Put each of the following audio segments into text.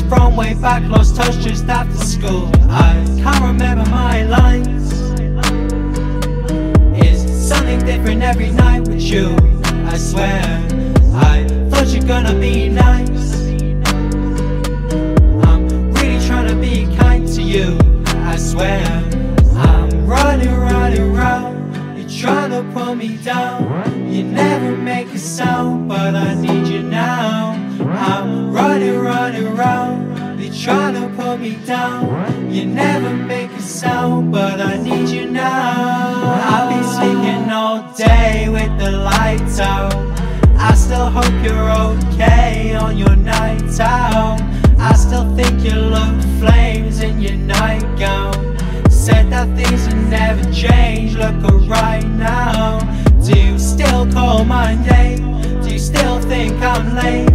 said from way back, lost touch just after school. I can't remember my lines. It's something different every night with you. I swear, I thought you're gonna be nice. I'm really trying to be kind to you. I swear, I'm running, running round. You're trying to pull me down. You never make a sound, but I need you now. I'm running, running trying to pull me down. You never make a sound, but I need you now. I've been sleeping all day with the lights out. I still hope you're okay on your night out. I still think you look flames in your nightgown. Said that things would never change, look alright now. Do you still call my name? Do you still think I'm lame?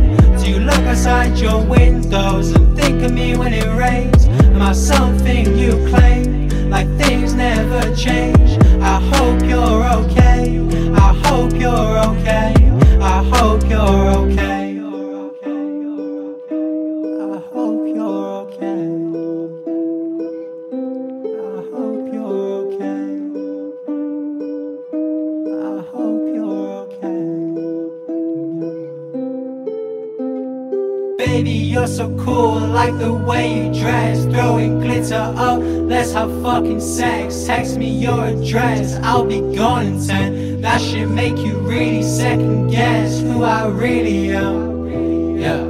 You look outside your windows and think of me when it rains? Am I something you claim? Like things never change. I hope you're okay. I hope you're okay. I hope you're okay. Glitter up, let's have fucking sex. Text me your address, I'll be gone in 10. That should make you really second guess who I really am. Yeah.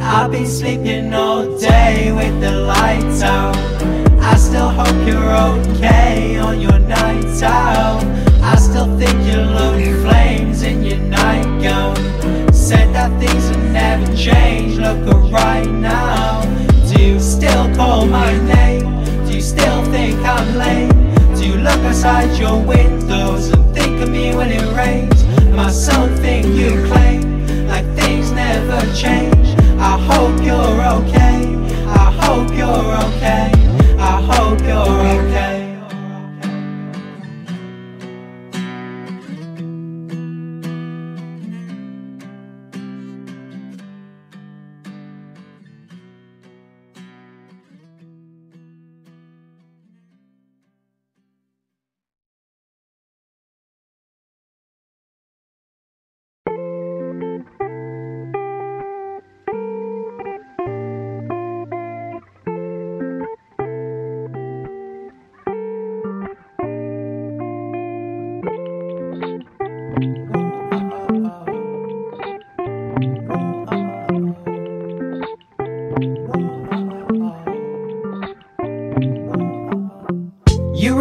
I've been sleeping all day with the lights out. I still hope you're okay on your night out. I still think you look flames in your nightgown. Said that things would never change, look alright now. Do you still call my name? Do you still think I'm lame? Do you look outside your windows and think of me when it rains? Am I something you claim? Like things never change. I hope you're okay. I hope you're okay. I hope you're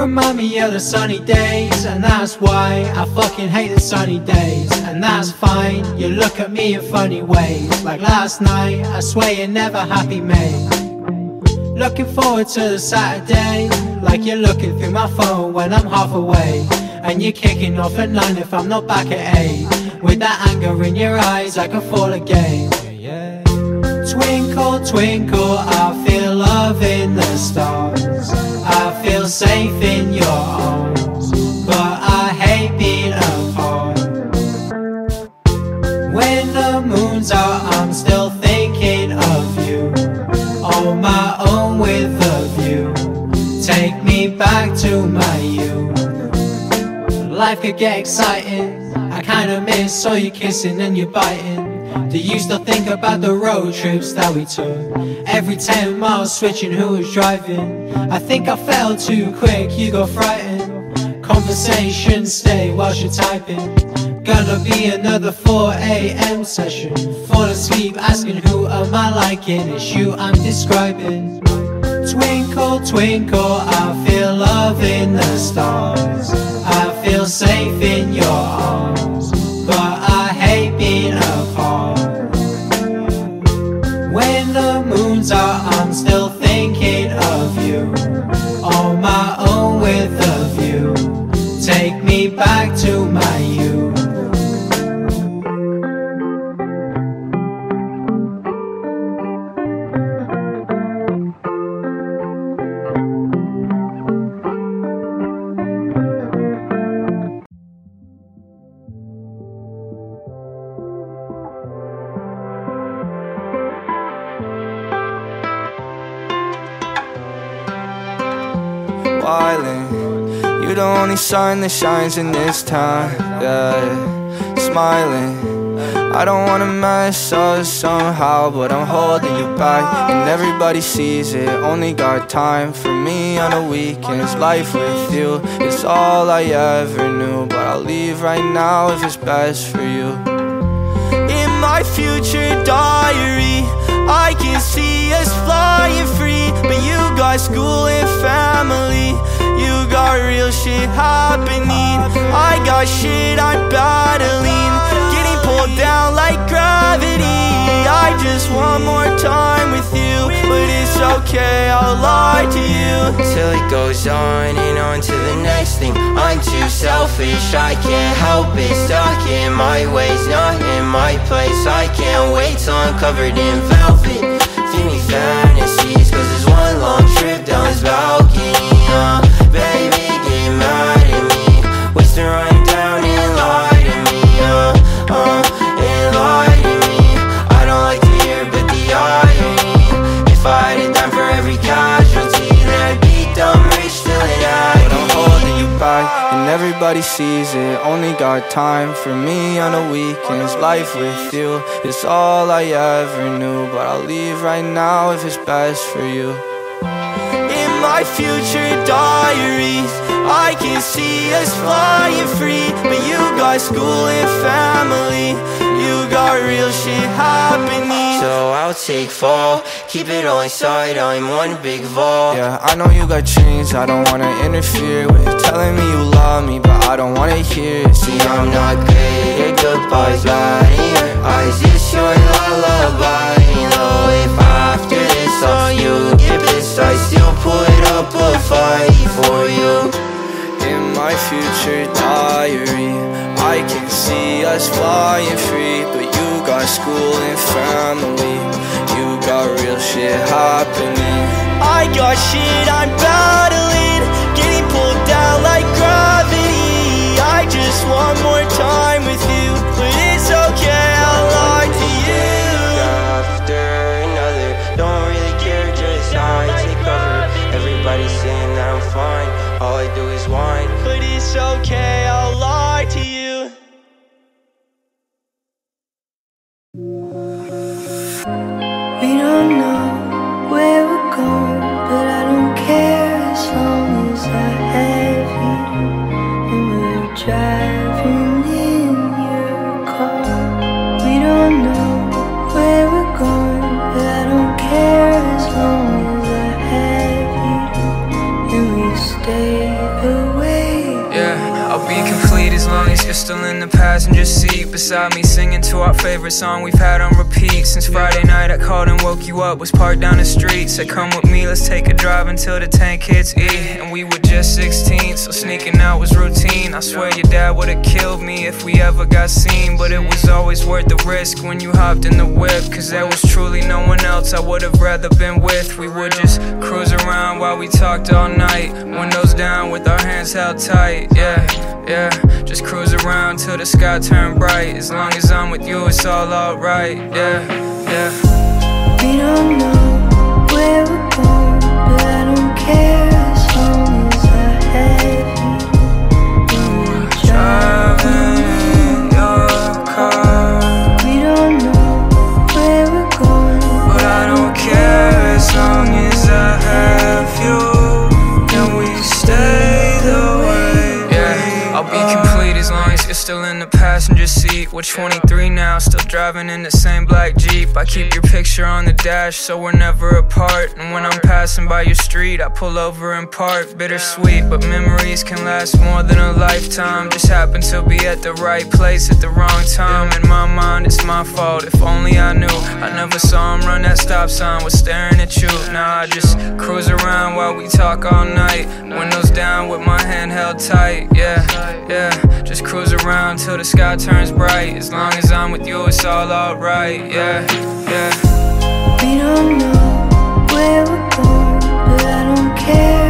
remind me of the sunny days, and that's why I fucking hate the sunny days. And that's fine, you look at me in funny ways. Like last night, I swear you're never happy, mate. Looking forward to the Saturday, like you're looking through my phone when I'm half away. And you're kicking off at nine if I'm not back at eight. With that anger in your eyes, I can fall again. Twinkle, twinkle, I feel love in the stars. I feel safe in your arms, but I hate being apart. When the moon's out, I'm still thinking of you. On my own with a view. Take me back to my youth. Life could get exciting. I kinda miss all your kissing and your biting. Do you still think about the road trips that we took? Every 10 miles switching who was driving. I think I fell too quick, you got frightened. Conversation stay while you're typing. Gonna be another 4 a.m. session. Fall asleep asking who am I liking? It's you I'm describing. Twinkle, twinkle, I feel love in the stars. I feel safe in your arms, moon's I'm still thinking of you. On my own with a view. Take me back to my youth. Only sun that shines in this town, yeah. Smiling. I don't wanna mess us somehow, but I'm holding you back, and everybody sees it. Only got time for me on the weekends. Life with you is all I ever knew, but I'll leave right now if it's best for you. In my future diary, I can see us flying free, but you got school and family. You got real shit happening. I got shit I'm battling. Getting pulled down like gravity. I just want more time with you But it's okay, I'll lie to you. Till it goes on and on to the next thing. I'm too selfish, I can't help it. Stuck in my ways, not in my place. I can't wait till I'm covered in velvet. Feed me fantasies, everybody sees it. Only got time for me on the weekends. Life with you is all I ever knew. But I'll leave right now if it's best for you. In my future diaries, I can see us flying free. But you got school and family, you got real shit happening. So I'll take fall Keep it all inside, I'm one big vault Yeah, I know you got dreams I don't wanna interfere with Telling me you love me, but I don't wanna hear it See, I'm not great Your goodbyes bad future diary I can see us flying free But you got school and family. You got real shit happening. I got shit I'm battling Getting pulled down like gravity. I just want more time with you But it's okay, I'll lie to you. After another, don't really care, just I take cover. Everybody's saying that I'm fine, all I do is whine. But it's okay, Beside me singing to our favorite song we've had on repeat. Since Friday night I called and woke you up, was parked down the street. Said come with me, let's take a drive until the tank hits E. And we were just 16, so sneaking out was routine. I swear your dad would've killed me if we ever got seen. But it was always worth the risk when you hopped in the whip Cause there was truly no one else I would've rather been with. We would just cruise around while we talked all night. Windows down with our hands held tight, yeah, yeah. Just cruise around till the sky turned bright As long as I'm with you, it's all alright, yeah, yeah. We don't know where we're going, but I don't care We're 23 now, still driving in the same black Jeep. I keep your picture on the dash so we're never apart. And when I'm passing by your street, I pull over and park. Bittersweet, but memories can last more than a lifetime. Just happen to be at the right place at the wrong time. In my mind, it's my fault, if only I knew. I never saw him run that stop sign, was staring at you. Now I just cruise around while we talk all night. Windows down with my hand held tight, yeah, yeah. Just cruise around till the sky turns bright. As long as I'm with you, it's all alright, yeah, yeah. We don't know where we're going, but I don't care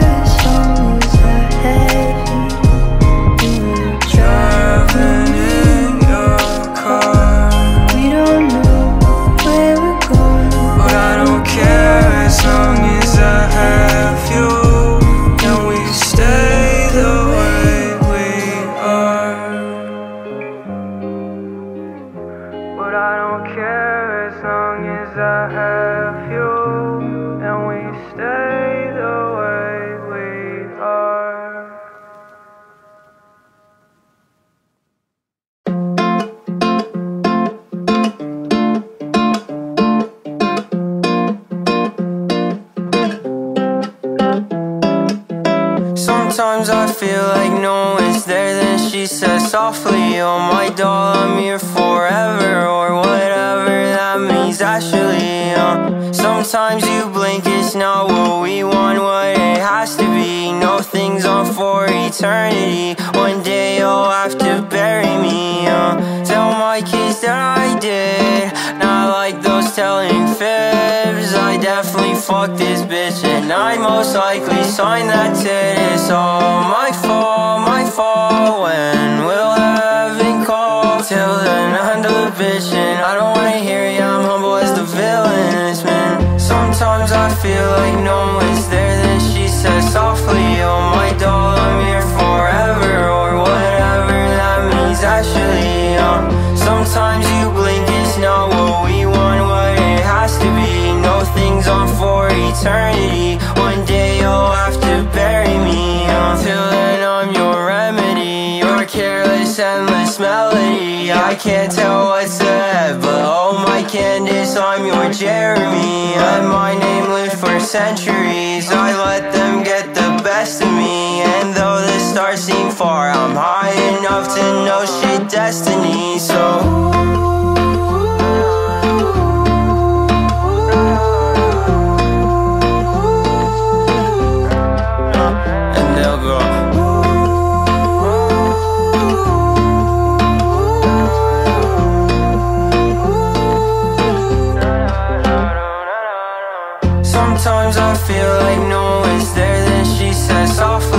eternity. One day you'll have to bury me uh. Tell my kids that I did. Not like those telling fibs. I definitely fucked this bitch And I most likely signed that tit It's all my fault, my fault. When will heaven call? Till then a bitch eternity. One day you'll have to bury me. Till then I'm your remedy. Your careless endless melody. I can't tell what's ahead But oh my Candace I'm your Jeremy. Let my name live for centuries. I let them get the best of me. And though the stars seem far I'm high enough to know shit destiny. So Then she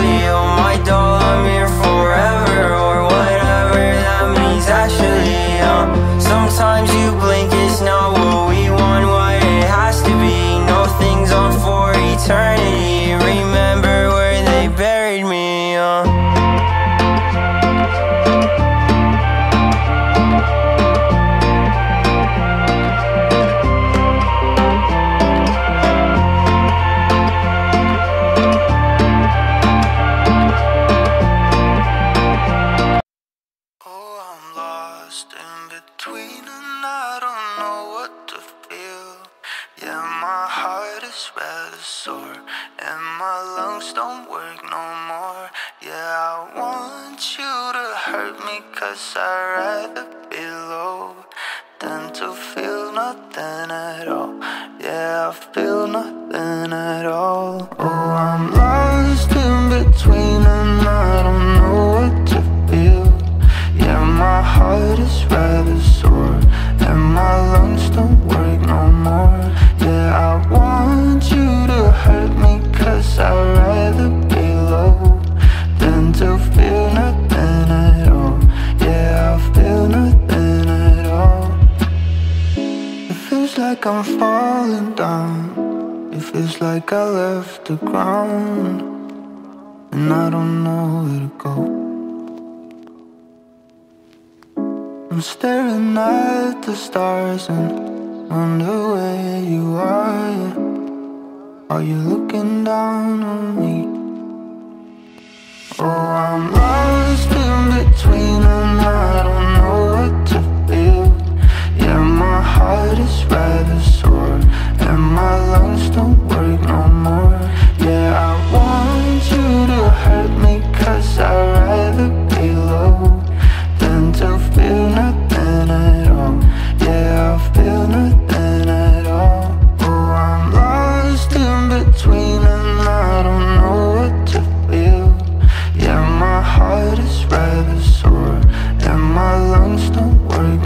want you to hurt me cause I'd rather be low than to feel nothing at all. Yeah, I feel nothing at all. Oh, I'm lost in between and I don't know what to feel. Yeah, my heart is rather sore And my lungs don't work no more Yeah, I want you to hurt me Cause I'd rather like I'm falling down It feels like I left the ground And I don't know where to go I'm staring at the stars and wonder where you are. Are you looking down on me? Oh, I'm lost in between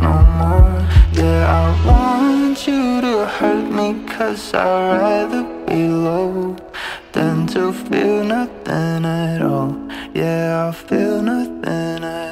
no more. Yeah, I want you to hurt me cause I'd rather be low than to feel nothing at all. Yeah, I feel nothing at all.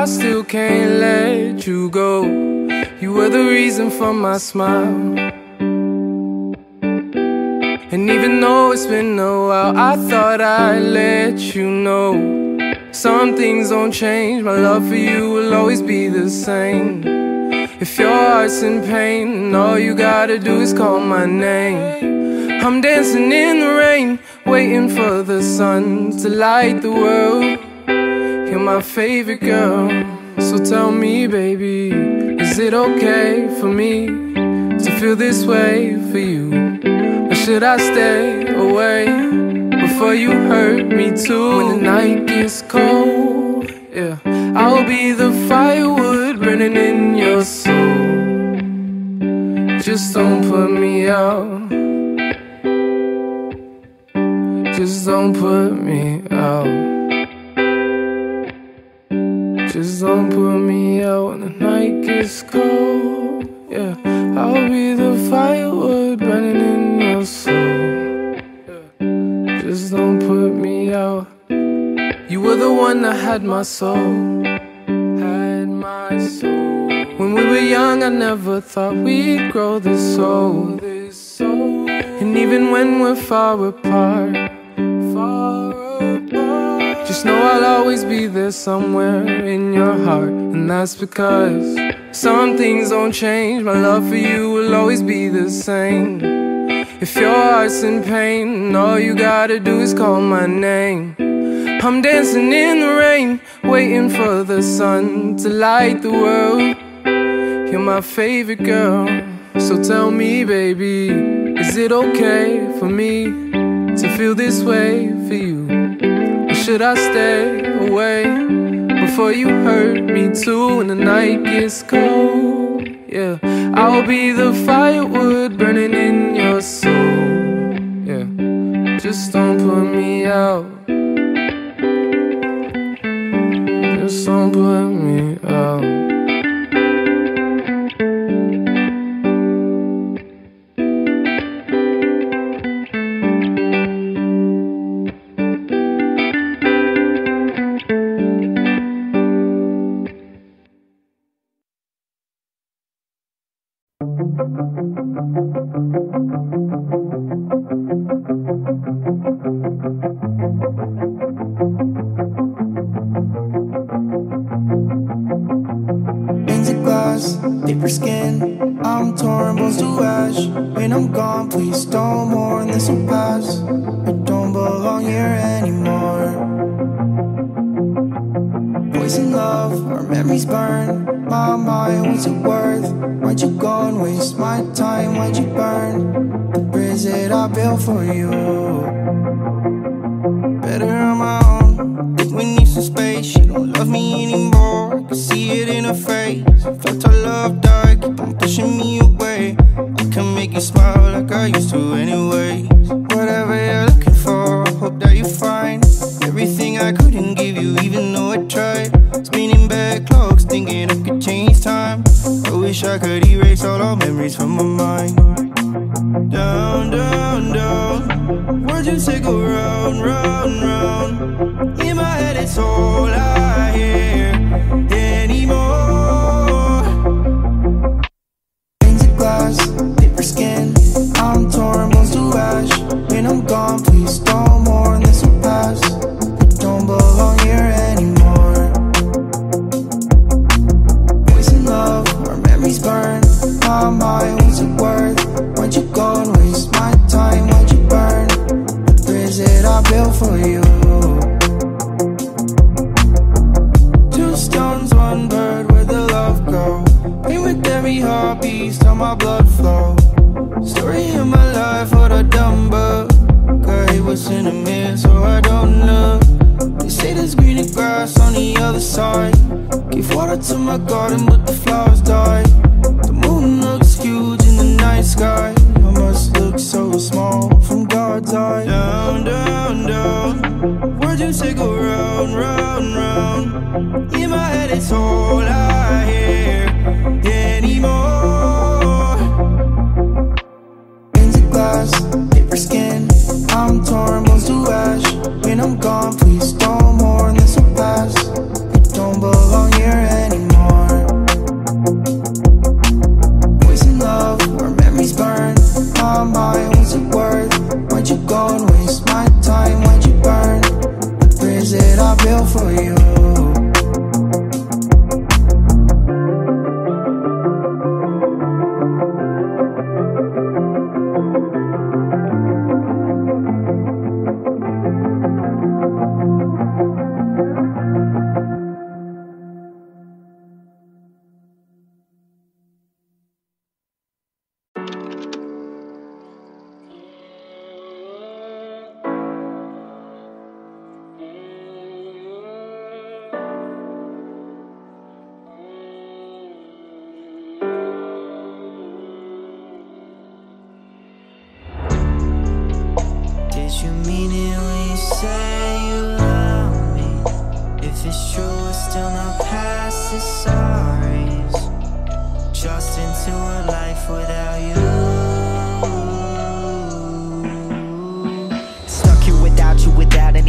I still can't let you go. You were the reason for my smile. And even though it's been a while, I thought I'd let you know. Some things don't change, my love for you will always be the same. If your heart's in pain, all you gotta do is call my name. I'm dancing in the rain, waiting for the sun to light the world. You're my favorite girl, so tell me, baby, is it okay for me to feel this way for you? Or should I stay away before you hurt me too? When the night gets cold, yeah, I'll be the firewood burning in your soul. Just don't put me out. Just don't put me out. Just don't put me out when the night gets cold. Yeah, I'll be the firewood burning in your soul. Just don't put me out. You were the one that had my soul. Had my soul. When we were young, I never thought we'd grow this old. And even when we're far apart, far apart. Just know I'll always be there somewhere in your heart. And that's because some things don't change. My love for you will always be the same. If your heart's in pain, all you gotta do is call my name. I'm dancing in the rain, waiting for the sun to light the world. You're my favorite girl, so tell me, baby, is it okay for me to feel this way for you? Should I stay away before you hurt me too when the night gets cold? yeah. I'll be the firewood burning in your soul, yeah. Just don't put me out. Just don't put me out. time when you burn the bridge that I built for you. Better on my own, we need some space. She don't love me anymore, I can see it in her face. Felt her love dark, keep on pushing me away. I can make you smile like I used to anyway. wish I could erase all our memories from my mind. Down, down, down. Words you say go round, round, round. In my head, it's all I hear anymore. Things of glass, paper skin. I'm torn, bones to ash. When I'm gone. fall from God's eye. Down, down, down. Words you say go round, round, round. In my head, it's all I hear anymore. Panes of glass, paper skin. I'm torn, bones to ash. When I'm gone, please don't mourn. This will pass.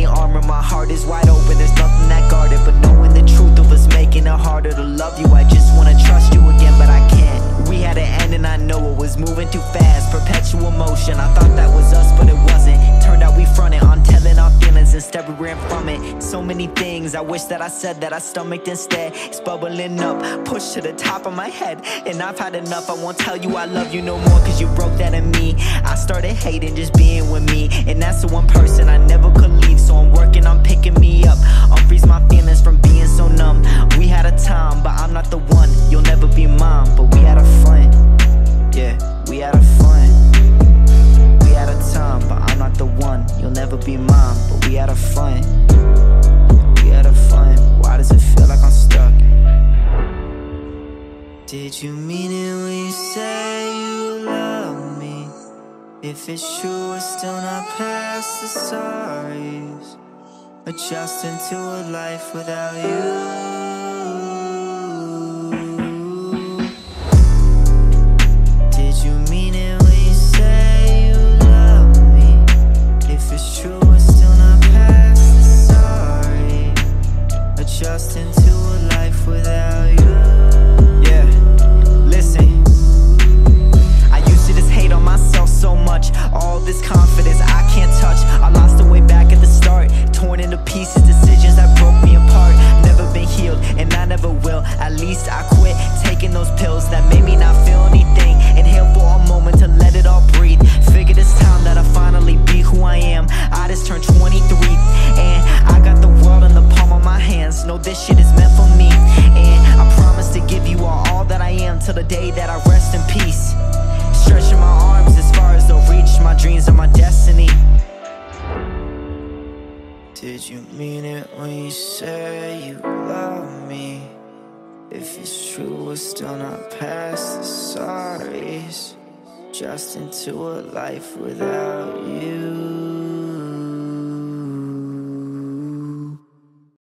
Armor. My heart is wide open, there's nothing that guarded. But knowing the truth of us making it harder to love you, I just wanna trust you again, but I can't. We had an end, and I know it was moving too fast. Perpetual motion, I thought that was us, but it wasn't. Turned out we fronted on telling our feelings instead we ran from it. So many things I wish that I said that I stomached instead. It's bubbling up, pushed to the top of my head. And I've had enough, I won't tell you I love you no more, cause you broke that in me. I started hating just being with me, and that's the one person I never could leave. So I'm working on picking me up, I'm unfreeze my feelings from being so numb. We had a time, but I'm not the one. You'll never be mine, but we had a fun. Yeah, we had a fun. We had a time, but I'm not the one. You'll never be mine, but we had a fun. We had a fun. Why does it feel like I'm stuck? Did you mean it when you me? If it's true, we're still not past the sorries. Adjusting to a life without you. That broke me apart. Never been healed, and I never will. At least I quit taking those pills that made me not feel anything. Inhale for a moment to let it all breathe. Figured it's time that I finally be who I am. I just turned 23, and I got the world in the palm of my hands. Know this shit is meant for me, and I promise to give you all, all that I am till the day that I rest in peace. Stretching my arms as far as they'll reach. My dreams are my destiny. Did you mean it when you say you love me? If it's true, we're still not past the sorries. Just into a life without you.